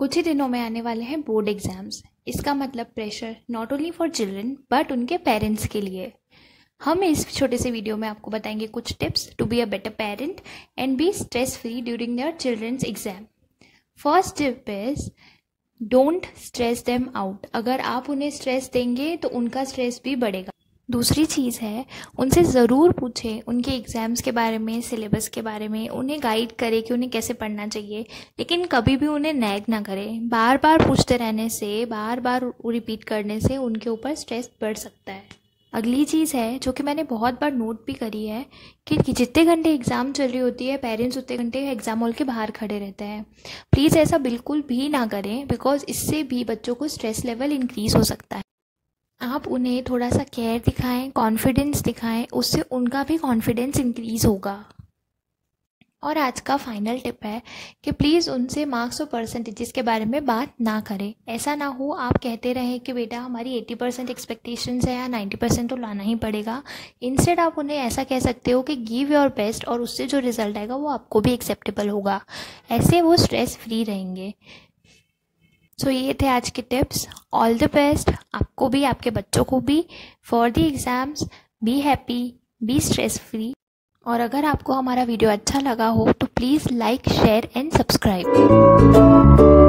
कुछ ही दिनों में आने वाले हैं बोर्ड एग्ज़ाम्स इसका मतलब pressure not only for children but उनके पेरेंट्स के लिए। हम इस छोटे से वीडियो में आपको बताएँगे कुछ tips to be a better parent and be stress free during their children's exam first tip is don't stress them out अगर आप उन्हें स्ट्रेस देंगे तो उनका स्ट्रेस भी बढ़ेगा। दूसरी चीज़ है, उनसे ज़रूर पूछें, उनके एग्ज़ाम्स के बारे में, सिलेबस के बारे में, उन्हें गाइड करें कि उन्हें कैसे पढ़ना चाहिए। लेकिन कभी भी उन्हें नैग ना करें। बार बार पूछते रहने से बार बार रिपीट करने से उनके ऊपर स्ट्रेस बढ़ सकता है। अगली चीज़ है, जो कि मैंने बहुत बार नोट भी करी है, कि जितने घंटे एग्ज़ाम चल रही होती है, पेरेंट्स उतने घंटे एग्ज़ाम हॉल के बाहर खड़े रहते हैं। प्लीज़ ऐसा बिल्कुल भी ना करें, बिकॉज़ इससे भी बच्चों को स्ट्रेस लेवल इंक्रीज़ हो सकता है। आप उन्हें थोड़ा सा केयर दिखाएँ कॉन्फिडेंस दिखाएँ, उससे उनका भी कॉन्फिडेंस इंक्रीज़ होगा। और आज का फाइनल टिप है कि प्लीज़ उनसे मार्क्स और परसेंटेजेस के बारे में बात ना करें। ऐसा ना हो, आप कहते रहें कि बेटा हमारी एट्टी परसेंट एक्सपेक्टेशंस है या नाइन्टी परसेंट तो लाना ही पड़ेगा। इंस्टेड आप उन्हें ऐसा कह सकते हो कि गिव योर बेस्ट और उससे जो रिज़ल्ट आएगा वो आपको भी एक्सेप्टेबल होगा। ऐसे वो स्ट्रेस फ्री रहेंगे। सो so, ये थे आज के टिप्स ऑल द बेस्ट आपको भी आपके बच्चों को भी. For the exams be happy be stress free और अगर आपको हमारा वीडियो अच्छा लगा हो तो please like share and subscribe